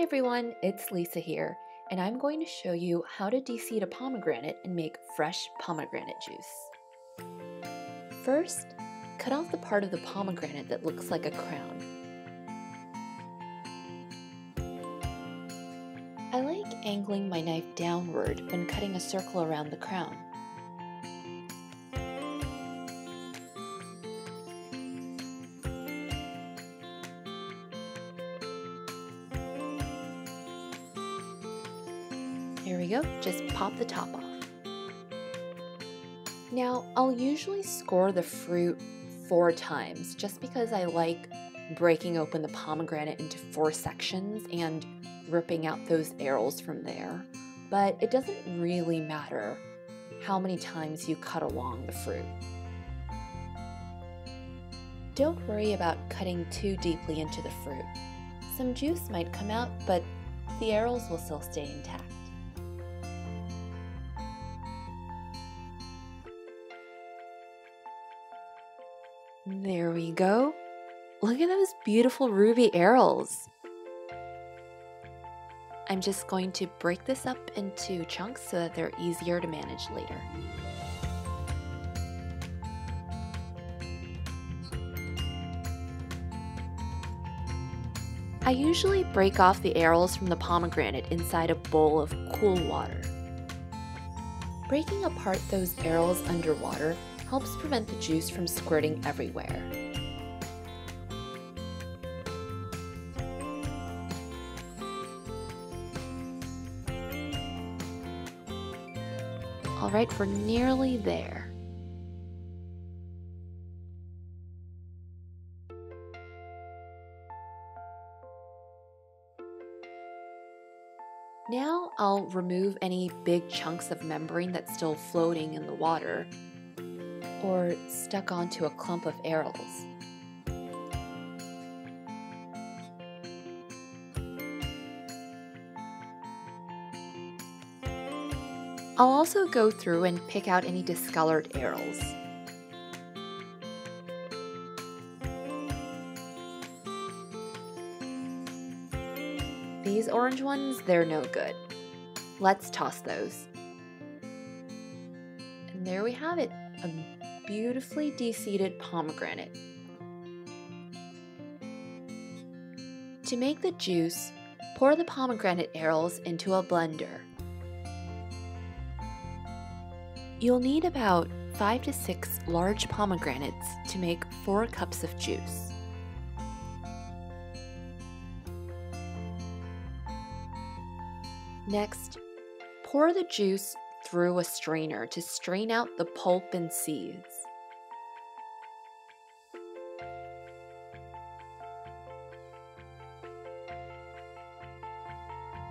Hi everyone, it's Lisa here, and I'm going to show you how to deseed a pomegranate and make fresh pomegranate juice. First, cut off the part of the pomegranate that looks like a crown. I like angling my knife downward when cutting a circle around the crown. There we go, just pop the top off. Now, I'll usually score the fruit four times just because I like breaking open the pomegranate into four sections and ripping out those arils from there. But it doesn't really matter how many times you cut along the fruit. Don't worry about cutting too deeply into the fruit. Some juice might come out, but the arils will still stay intact. There we go. Look at those beautiful ruby arils. I'm just going to break this up into chunks so that they're easier to manage later. I usually break off the arils from the pomegranate inside a bowl of cool water. Breaking apart those arils underwater helps prevent the juice from squirting everywhere. All right, we're nearly there. Now I'll remove any big chunks of membrane that's still floating in the water or stuck onto a clump of arils. I'll also go through and pick out any discolored arils. These orange ones, they're no good. Let's toss those. And there we have it, a beautifully deseeded pomegranate. To make the juice, pour the pomegranate arils into a blender. You'll need about 5 to 6 large pomegranates to make 4 cups of juice. Next, pour the juice through a strainer to strain out the pulp and seeds.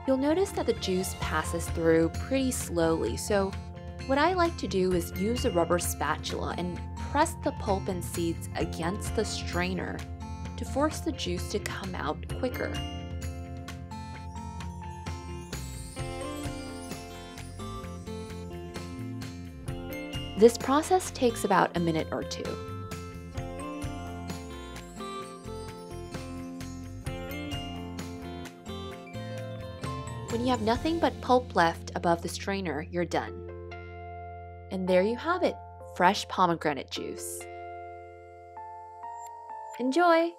You'll notice that the juice passes through pretty slowly, so what I like to do is use a rubber spatula and press the pulp and seeds against the strainer to force the juice to come out quicker. This process takes about a minute or two. When you have nothing but pulp left above the strainer, you're done. And there you have it, fresh pomegranate juice. Enjoy!